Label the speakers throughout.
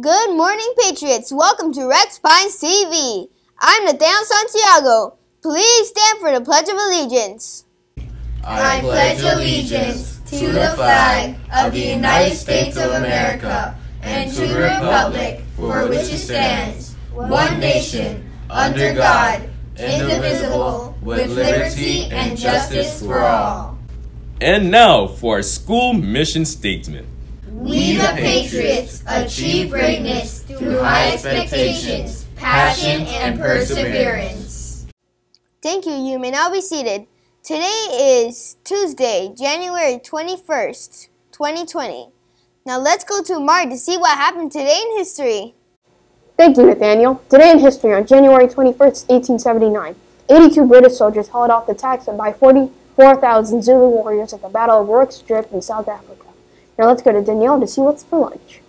Speaker 1: Good morning, Patriots. Welcome to Rex Pines TV. I'm Nathaniel Santiago. Please stand for the Pledge of Allegiance.
Speaker 2: I pledge allegiance to the flag of the United States of America and to the republic for which it stands, one nation, under God, indivisible, with liberty and justice for all.
Speaker 3: And now for our school mission statement.
Speaker 2: We the Patriots achieve greatness through high expectations, passion, and perseverance.
Speaker 1: Thank you. You may now be seated. Today is Tuesday, January 21st, 2020. Now let's go to Mark to see what happened today in history.
Speaker 4: Thank you, Nathaniel. Today in history, on January 21st, 1879, 82 British soldiers hauled off the tax by 44,000 Zulu warriors at the Battle of Rorke's Drift in South Africa. Now let's go to Danielle to see what's for lunch.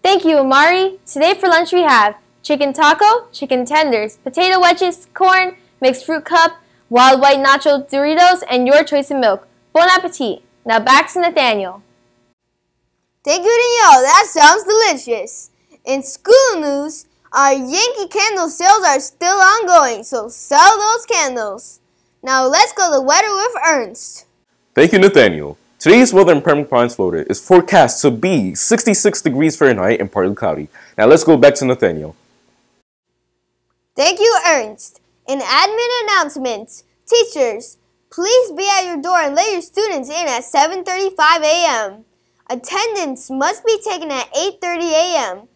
Speaker 5: Thank you, Amari. Today for lunch we have chicken taco, chicken tenders, potato wedges, corn, mixed fruit cup, wild white nacho Doritos, and your choice of milk. Bon appetit. Now back to Nathaniel.
Speaker 1: Thank you, Danielle. That sounds delicious. In school news, our Yankee candle sales are still ongoing, so sell those candles. Now let's go to the weather with Ernst.
Speaker 3: Thank you, Nathaniel. Today's weather in Pembroke Pines, Florida is forecast to be 66 degrees Fahrenheit and partly cloudy. Now let's go back to Nathaniel.
Speaker 1: Thank you, Ernst. In admin announcements, teachers, please be at your door and let your students in at 7.35 a.m. Attendance must be taken at 8.30 a.m.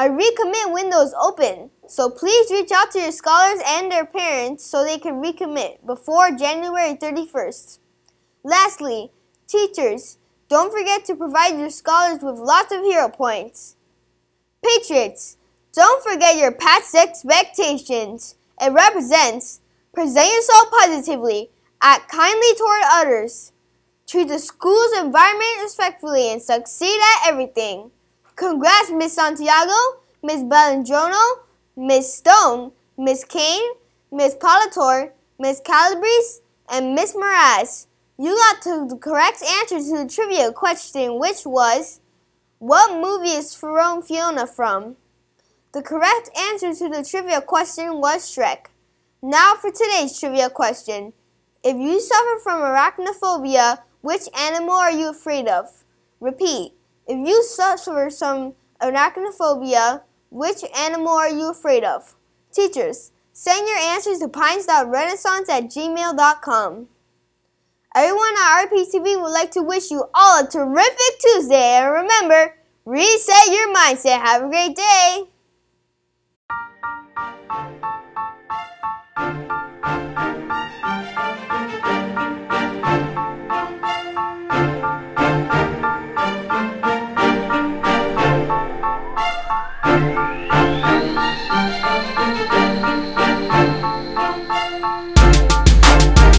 Speaker 1: Our recommit window is open, so please reach out to your scholars and their parents so they can recommit before January 31st. Lastly, Teachers, don't forget to provide your scholars with lots of hero points. Patriots, don't forget your past expectations. It represents present yourself positively, act kindly toward others, treat the school's environment respectfully, and succeed at everything. Congrats, Miss Santiago, Miss Bellandrono, Miss Stone, Miss Kane, Miss Palator, Miss Calabrese, and Miss Moraz. You got to the correct answer to the trivia question, which was, What movie is Ferone Fiona from? The correct answer to the trivia question was Shrek. Now for today's trivia question. If you suffer from arachnophobia, which animal are you afraid of? Repeat. If you suffer from arachnophobia, which animal are you afraid of? Teachers, send your answers to pines.renaissance at gmail.com. Everyone at RPTV would like to wish you all a terrific Tuesday. And remember, reset your mindset. Have a great day.